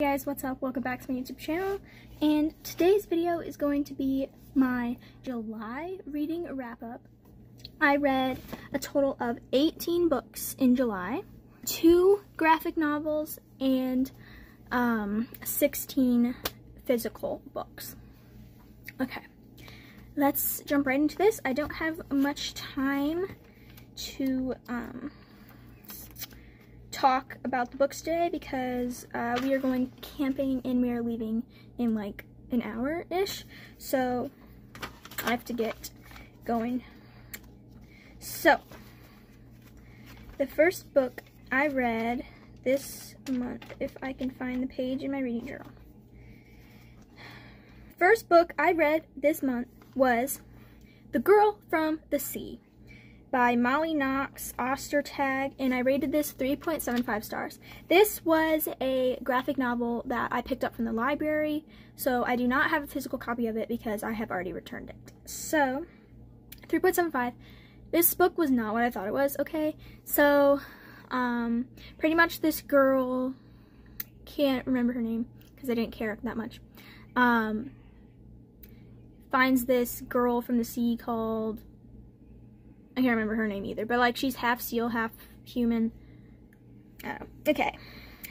Hey guys, what's up? Welcome back to my YouTube channel. And today's video is going to be my July reading wrap-up. I read a total of 18 books in July, two graphic novels, and um, 16 physical books. Okay, let's jump right into this. I don't have much time to um, talk about the books today because uh, we are going camping and we are leaving in like an hour-ish. So I have to get going. So the first book I read this month, if I can find the page in my reading journal. First book I read this month was The Girl from the Sea by Molly Knox Ostertag, and I rated this 3.75 stars. This was a graphic novel that I picked up from the library, so I do not have a physical copy of it because I have already returned it. So, 3.75. This book was not what I thought it was, okay? So, um, pretty much this girl, can't remember her name because I didn't care that much, um, finds this girl from the sea called I can't remember her name either, but like she's half seal, half human. Oh, okay.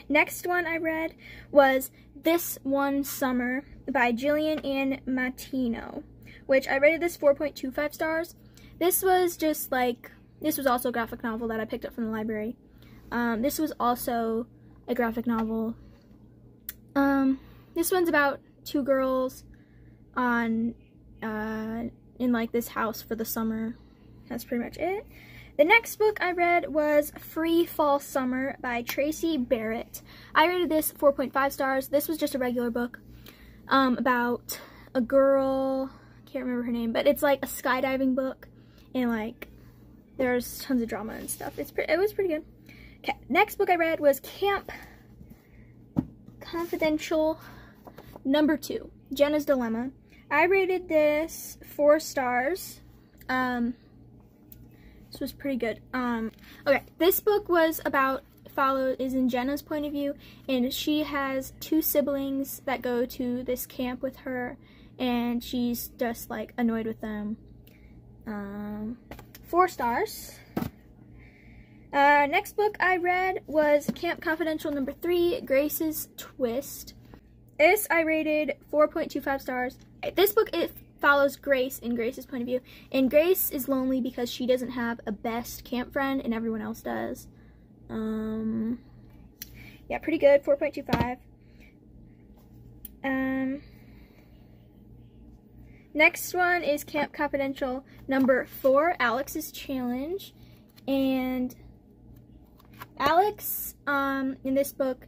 Next one I read was This One Summer by Jillian Ann Matino, which I rated this 4.25 stars. This was just like, this was also a graphic novel that I picked up from the library. Um, this was also a graphic novel. Um, this one's about two girls on, uh, in like this house for the summer that's pretty much it. The next book I read was Free Fall Summer by Tracy Barrett. I rated this 4.5 stars. This was just a regular book um, about a girl, can't remember her name, but it's like a skydiving book and like there's tons of drama and stuff. It's It was pretty good. Okay, next book I read was Camp Confidential number two, Jenna's Dilemma. I rated this four stars. Um, this was pretty good. Um, okay, this book was about follow is in Jenna's point of view, and she has two siblings that go to this camp with her, and she's just like annoyed with them. Um, four stars. Uh, next book I read was Camp Confidential number three, Grace's Twist. This I rated 4.25 stars. This book, it follows Grace in Grace's point of view. And Grace is lonely because she doesn't have a best camp friend and everyone else does. Um, yeah, pretty good, 4.25. Um, next one is Camp Confidential number four, Alex's Challenge. And Alex, um, in this book,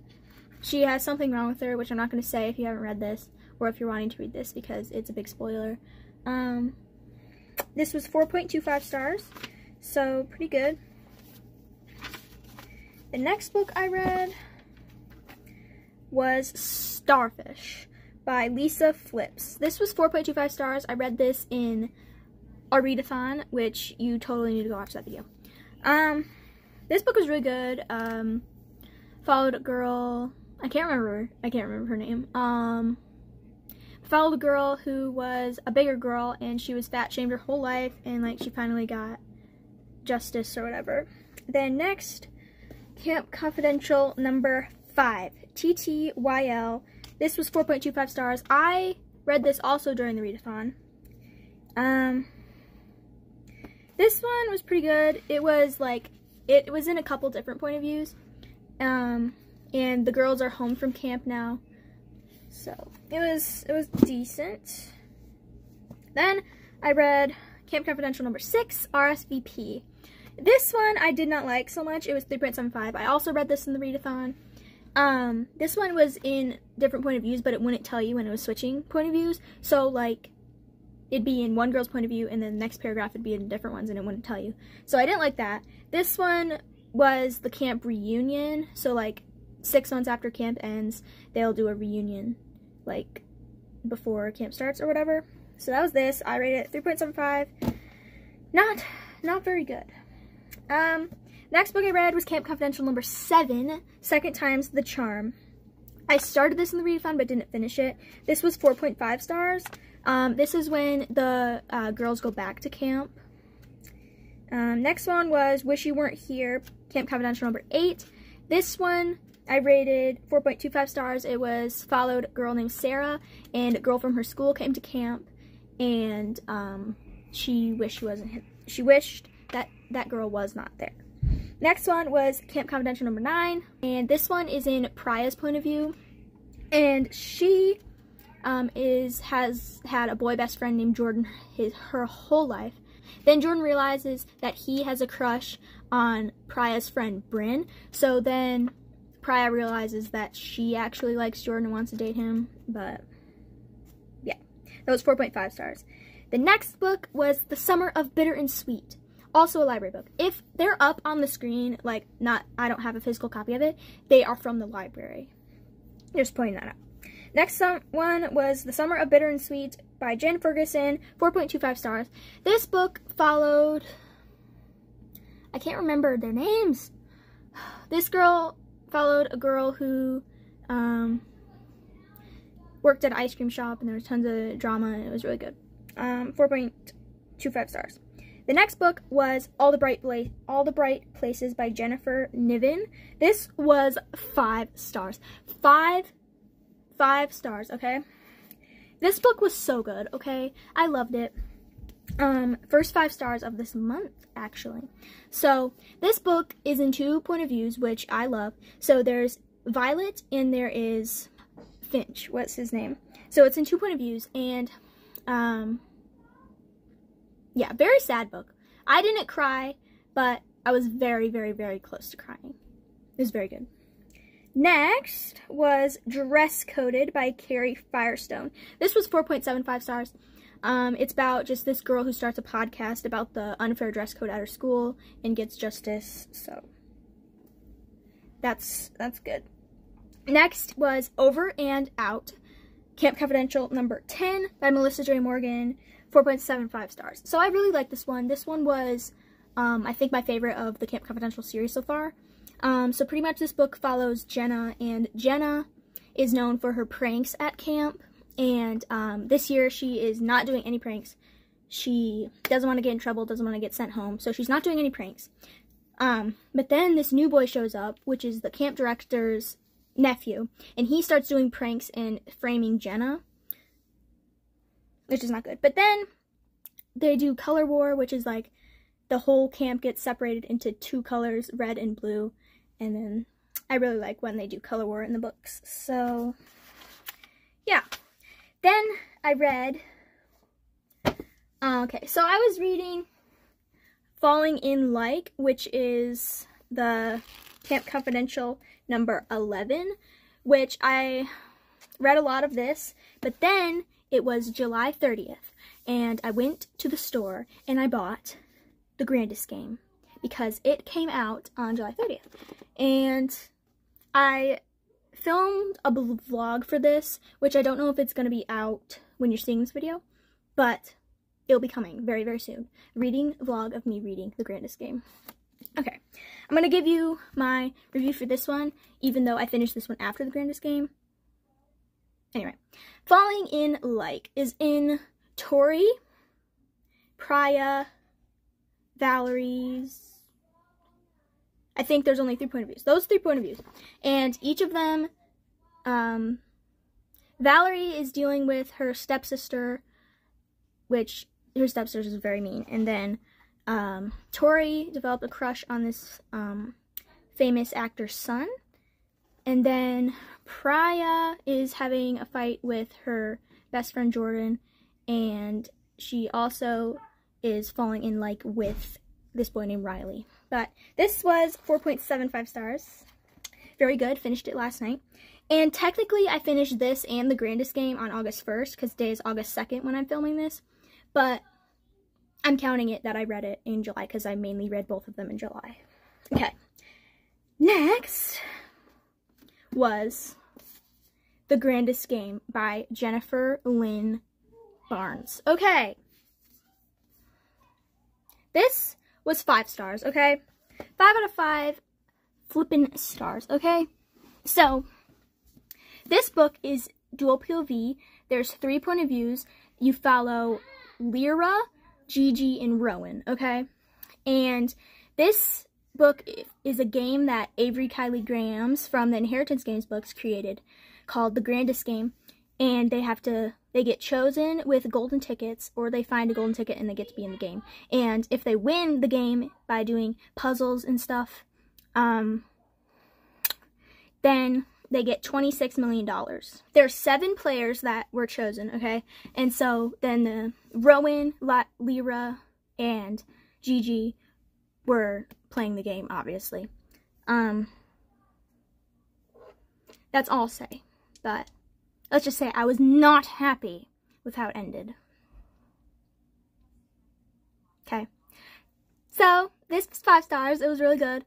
she has something wrong with her, which I'm not going to say if you haven't read this or if you're wanting to read this because it's a big spoiler. Um, this was 4.25 stars, so pretty good. The next book I read was Starfish by Lisa Fipps. This was 4.25 stars. I read this in a readathon, which you totally need to go watch that video. Um, this book was really good. Um, followed a girl. I can't remember. I can't remember her name. Um, followed a girl who was a bigger girl and she was fat shamed her whole life and like she finally got justice or whatever. Then next, Camp Confidential number five, TTYL. This was 4.25 stars. I read this also during the readathon. Um, this one was pretty good. It was like, it was in a couple different point of views. Um, and the girls are home from camp now. So it was it was decent. Then I read Camp Confidential number six, RSVP. This one I did not like so much. It was 3.75. I also read this in the readathon. Um, this one was in different point of views, but it wouldn't tell you when it was switching point of views. So like it'd be in one girl's point of view and then the next paragraph would be in different ones and it wouldn't tell you. So I didn't like that. This one was the camp reunion. So like six months after camp ends, they'll do a reunion, like, before camp starts or whatever. So that was this. I rated it 3.75. Not, not very good. Um, next book I read was Camp Confidential number seven, Second Time's the Charm. I started this in the readathon but didn't finish it. This was 4.5 stars. Um, this is when the uh, girls go back to camp. Um, next one was Wish You Weren't Here, Camp Confidential number 8. This one I rated 4.25 stars. It was followed a girl named Sarah and a girl from her school came to camp and um, she wished she wasn't she wished that that girl was not there. Next one was Camp Confidential number 9 and this one is in Priya's point of view and she um, is has had a boy best friend named Jordan his her whole life. Then Jordan realizes that he has a crush on Priya's friend Bryn. So then Priya realizes that she actually likes Jordan and wants to date him. But yeah, that was 4.5 stars. The next book was The Summer of Bitter and Sweet. Also a library book. If they're up on the screen, like not, I don't have a physical copy of it, they are from the library. Just pointing that out. Next one was The Summer of Bitter and Sweet by Jen Ferguson, 4.25 stars. This book followed, I can't remember their names. This girl followed a girl who um, worked at an ice cream shop and there was tons of drama and it was really good. Um, 4.25 stars. The next book was All the Bright Bla All the Bright Places by Jennifer Niven. This was five stars. Five five stars, okay? This book was so good, okay? I loved it. Um, first five stars of this month, actually. So, this book is in two point of views, which I love. So, there's Violet and there is Finch. What's his name? So, it's in two point of views, and, um, yeah, very sad book. I didn't cry, but I was very, very, very close to crying. It was very good. Next was Dress Coded by Carrie Firestone. This was 4.75 stars. Um, it's about just this girl who starts a podcast about the unfair dress code at her school and gets justice. So that's that's good. Next was Over and Out, Camp Confidential number 10 by Melissa J. Morgan, 4.75 stars. So I really like this one. This one was, um, I think, my favorite of the Camp Confidential series so far. Um, so pretty much this book follows Jenna, and Jenna is known for her pranks at camp. And um, this year she is not doing any pranks. She doesn't want to get in trouble, doesn't want to get sent home, so she's not doing any pranks. Um, but then this new boy shows up, which is the camp director's nephew, and he starts doing pranks and framing Jenna, which is not good. But then they do color war, which is like the whole camp gets separated into two colors, red and blue, and then I really like when they do color war in the books. So, yeah. Then I read, uh, okay, so I was reading Falling in Like, which is the Camp Confidential number 11, which I read a lot of this, but then it was July 30th, and I went to the store and I bought The Grandest Game because it came out on July 30th. And I filmed a vlog for this, which I don't know if it's going to be out when you're seeing this video, but it'll be coming very, very soon. Reading vlog of me reading The Grandest Game. Okay, I'm going to give you my review for this one, even though I finished this one after The Grandest Game. Anyway, Falling in Like is in Tori, Priya, Valerie's, I think there's only three point of views. Those three point of views. And each of them, um, Valerie is dealing with her stepsister, which her stepsister is very mean. And then um, Tori developed a crush on this um, famous actor's son. And then Priya is having a fight with her best friend Jordan. And she also is falling in like with this boy named Riley. But this was 4.75 stars. Very good. Finished it last night. And technically, I finished this and the grandest game on August 1st because today is August 2nd when I'm filming this. But I'm counting it that I read it in July because I mainly read both of them in July. Okay. Next was The Grandest Game by Jennifer Lynn Barnes. Okay. This was five stars, okay? Five out of five flippin' stars, okay? So, this book is dual POV. There's three point of views. You follow Lyra, Gigi, and Rowan, okay? And this book is a game that Avery Kylie Grambs from the Inheritance Games books created called The Grandest Game. And they have to, they get chosen with golden tickets or they find a golden ticket and they get to be in the game. And if they win the game by doing puzzles and stuff, um, then they get $26 million. There are seven players that were chosen, okay? And so then the Rowan, La Lyra, and Gigi were playing the game, obviously. Um, that's all I'll say. But let's just say I was not happy with how it ended. Okay. So, this was five stars. It was really good.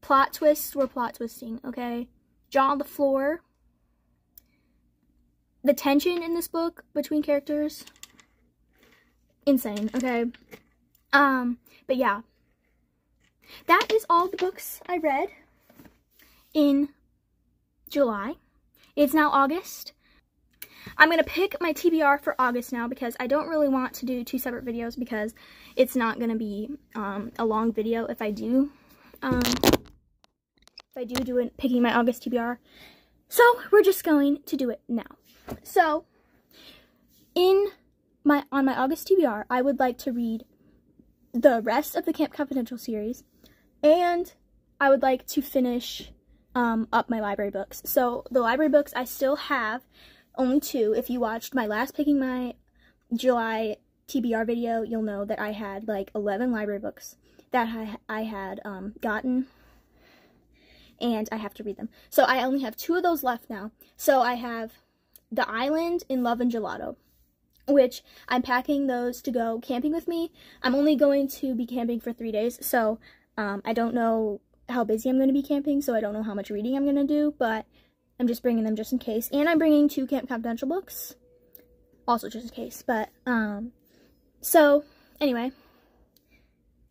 Plot twists were plot twisting, okay? jaw on the floor. The tension in this book between characters, insane, okay? Um, but yeah. That is all the books I read in July. It's now August. I'm going to pick my TBR for August now because I don't really want to do two separate videos because it's not going to be um, a long video if I do um, if I do do it, picking my August TBR. So we're just going to do it now. So in my on my August TBR, I would like to read the rest of the Camp Confidential series, and I would like to finish um, up my library books. So the library books I still have only two. If you watched my last picking my July TBR video, you'll know that I had like 11 library books that I, I had um, gotten and I have to read them. So I only have two of those left now. So I have The Island in Love and Gelato, which I'm packing those to go camping with me. I'm only going to be camping for three days, so um, I don't know how busy I'm going to be camping, so I don't know how much reading I'm going to do, but I'm just bringing them just in case. And I'm bringing two Camp Confidential books, also just in case. But, um, so, anyway,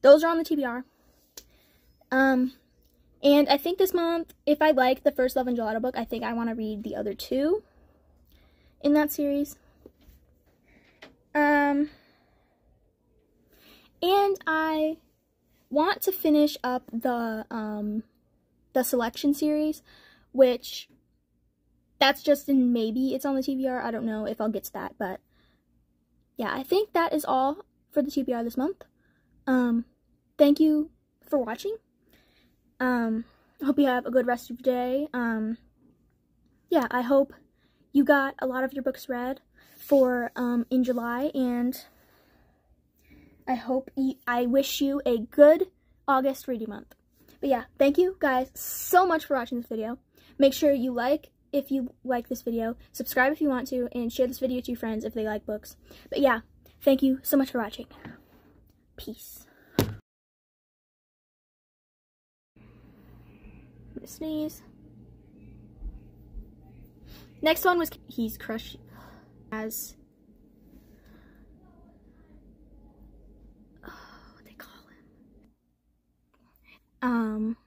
those are on the TBR. Um, and I think this month, if I like the first Love and Gelato book, I think I want to read the other two in that series. Um, and I want to finish up the um, the selection series, which that's just in maybe it's on the TBR. I don't know if I'll get to that, but yeah, I think that is all for the TBR this month. Um, thank you for watching. Um, I hope you have a good rest of your day. Um, yeah, I hope you got a lot of your books read for um, in July, and I hope you, I wish you a good August reading month. But yeah, thank you guys so much for watching this video. Make sure you like if you like this video, subscribe if you want to, and share this video to your friends if they like books. But yeah, thank you so much for watching. Peace. sneeze. Next one was he's crushed as oh, what they call him. Um